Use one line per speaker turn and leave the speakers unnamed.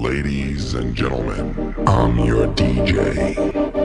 Ladies and gentlemen, I'm your DJ.